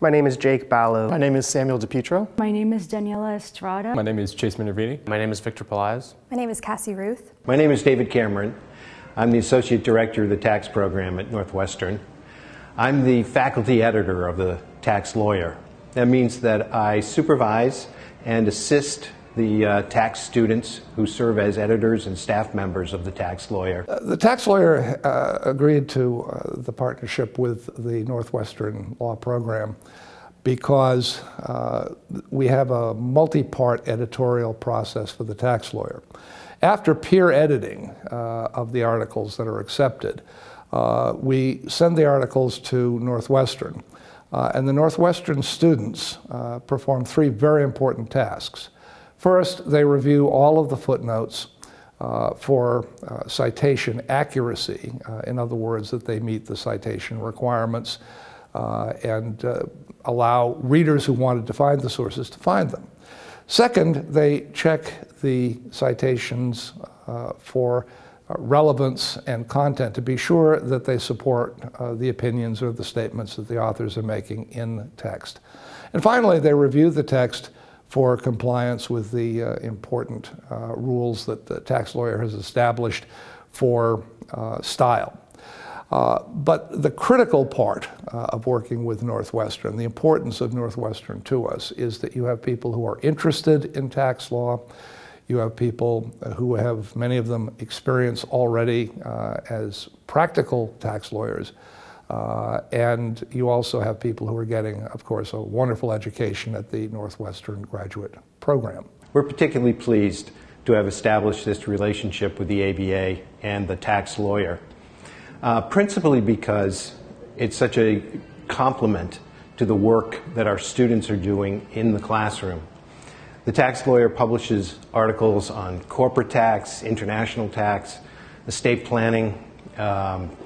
My name is Jake Ballo. My name is Samuel DePietro. My name is Daniela Estrada. My name is Chase Minervini. My name is Victor Pelaez. My name is Cassie Ruth. My name is David Cameron. I'm the Associate Director of the Tax Program at Northwestern. I'm the faculty editor of the Tax Lawyer. That means that I supervise and assist the uh, tax students who serve as editors and staff members of the tax lawyer. Uh, the tax lawyer uh, agreed to uh, the partnership with the Northwestern Law Program because uh, we have a multi part editorial process for the tax lawyer. After peer editing uh, of the articles that are accepted, we send the articles to Northwestern. and the Northwestern students perform three very important tasks. First, they review all of the footnotes uh, for uh, citation accuracy, uh, in other words, that they meet the citation requirements uh, and uh, allow readers who wanted to find the sources to find them. Second, they check the citations uh, for relevance and content to be sure that they support the opinions or the statements that the authors are making in text. And finally, they review the text for compliance with the uh, important uh, rules that the tax lawyer has established for uh, style. Uh, but the critical part uh, of working with Northwestern, the importance of Northwestern to us, is that you have people who are interested in tax law. You have people who have, many of them, experience already uh, as practical tax lawyers. Uh, and you also have people who are getting, of course, a wonderful education at the Northwestern graduate program. We're particularly pleased to have established this relationship with the ABA and the tax lawyer, uh, principally because it's such a complement to the work that our students are doing in the classroom. The tax lawyer publishes articles on corporate tax, international tax, estate planning, um,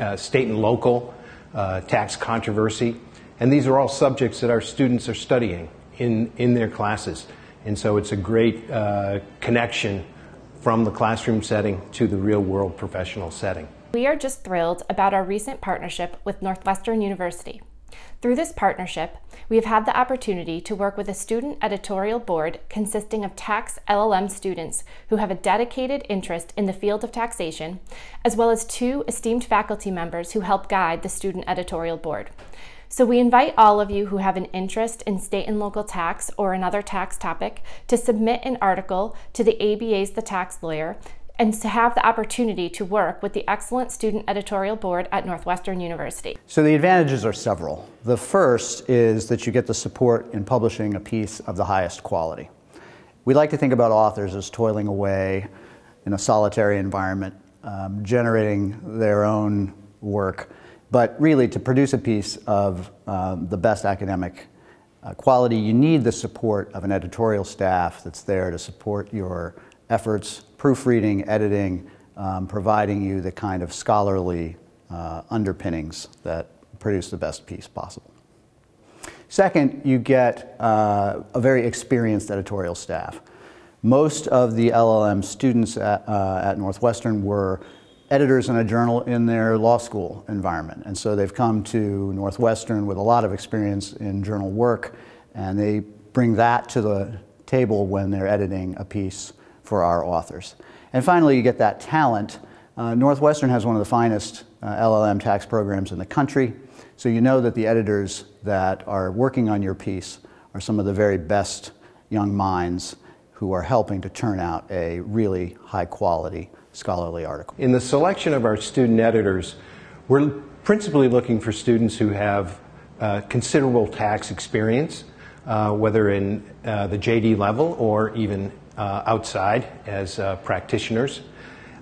uh, state and local uh, tax controversy. And these are all subjects that our students are studying in, in their classes. And so it's a great uh, connection from the classroom setting to the real world professional setting. We are just thrilled about our recent partnership with Northwestern University. Through this partnership, we have had the opportunity to work with a student editorial board consisting of tax LLM students who have a dedicated interest in the field of taxation, as well as two esteemed faculty members who help guide the student editorial board. So we invite all of you who have an interest in state and local tax or another tax topic to submit an article to the ABA's The Tax Lawyer and to have the opportunity to work with the excellent student editorial board at Northwestern University. So the advantages are several. The first is that you get the support in publishing a piece of the highest quality. We like to think about authors as toiling away in a solitary environment, um, generating their own work, but really to produce a piece of um, the best academic uh, quality, you need the support of an editorial staff that's there to support your efforts, proofreading, editing, um, providing you the kind of scholarly uh, underpinnings that produce the best piece possible. Second, you get uh, a very experienced editorial staff. Most of the LLM students at, uh, at, Northwestern were editors in a journal in their law school environment. And so they've come to Northwestern with a lot of experience in journal work, and they bring that to the table when they're editing a piece for our authors. And finally, you get that talent. Uh, Northwestern has one of the finest uh, LLM tax programs in the country, so you know that the editors that are working on your piece are some of the very best young minds who are helping to turn out a really high quality scholarly article. In the selection of our student editors, we're principally looking for students who have uh, considerable tax experience, uh, whether in uh, the JD level or even outside as uh, practitioners.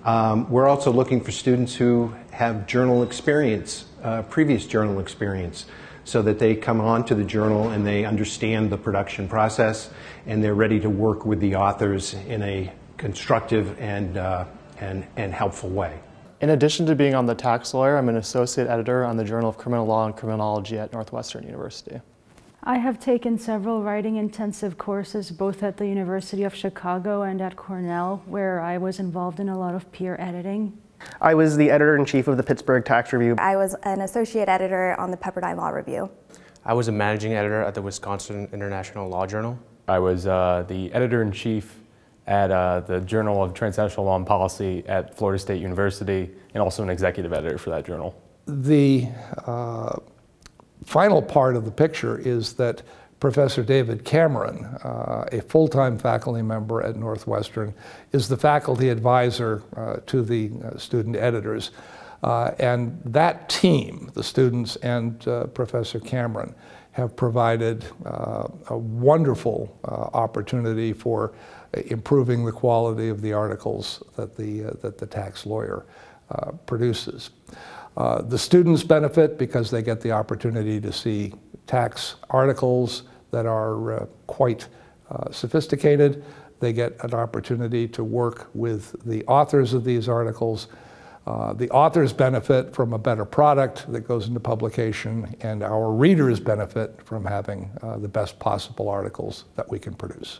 Um, we're also looking for students who have journal experience, uh, previous journal experience, so that they come on to the journal and they understand the production process and they're ready to work with the authors in a constructive and, uh, and, and helpful way. In addition to being on the tax lawyer, I'm an associate editor on the Journal of Criminal Law and Criminology at Northwestern University. I have taken several writing intensive courses both at the University of Chicago and at Cornell, where I was involved in a lot of peer editing. I was the editor in chief of the Pittsburgh Tax Review. I was an associate editor on the Pepperdine Law Review. I was a managing editor at the Wisconsin International Law Journal. I was uh, the editor in chief at uh, the Journal of Transnational Law and Policy at Florida State University, and also an executive editor for that journal. The uh, final part of the picture is that Professor David Cameron, uh, a full-time faculty member at Northwestern, is the faculty advisor uh, to the uh, student editors. Uh, and that team, the students and uh, Professor Cameron, have provided uh, a wonderful opportunity for improving the quality of the articles that the, that the tax lawyer produces. Uh, the students benefit because they get the opportunity to see tax articles that are uh, quite uh, sophisticated. They get an opportunity to work with the authors of these articles. Uh, the authors benefit from a better product that goes into publication, and our readers benefit from having uh, the best possible articles that we can produce.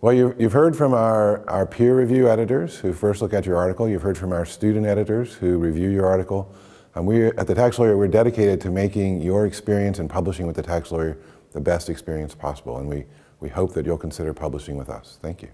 Well, you, have heard from our, our peer review editors who first look at your article. You've heard from our student editors who review your article. And we at the Tax Lawyer, we're dedicated to making your experience in publishing with the Tax Lawyer the best experience possible. And we, we hope that you'll consider publishing with us. Thank you.